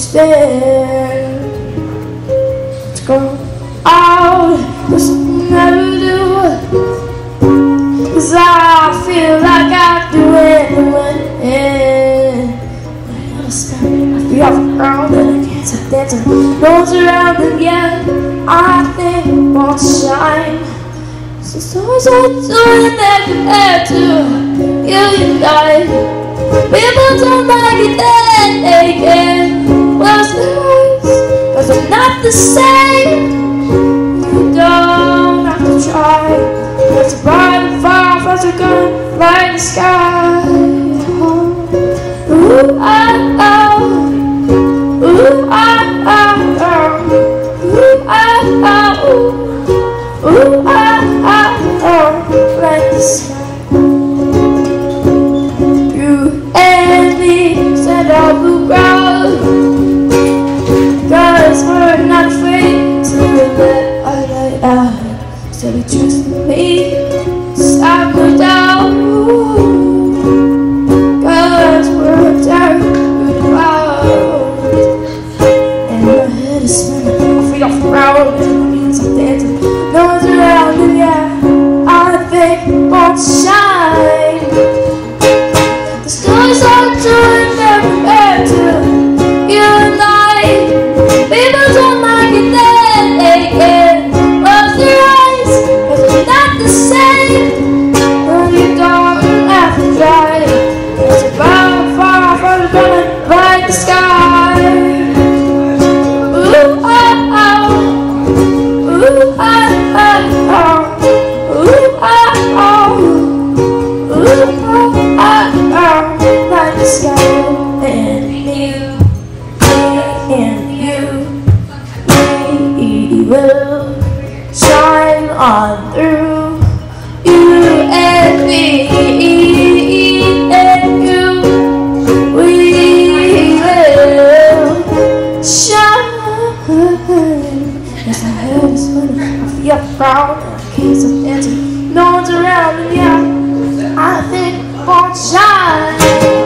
despair to go out, just never do. Cause I feel like I do anyway. I feel off the ground and I can't stop dancing. No around yet I think won't shine. So stars are doing that compared to you and I. People don't like it that they can gun the sky. Ooh, ah, oh. Ooh, ah, ah, oh. Ooh, ah, ah, ooh. Ooh, ah, ah, oh. Like the sky. You and me said. Will shine on through you and me and you. We will shine. Yes, I heard this money. I feel proud and can't stop dancing. No one's around, and yeah, I think won't shine.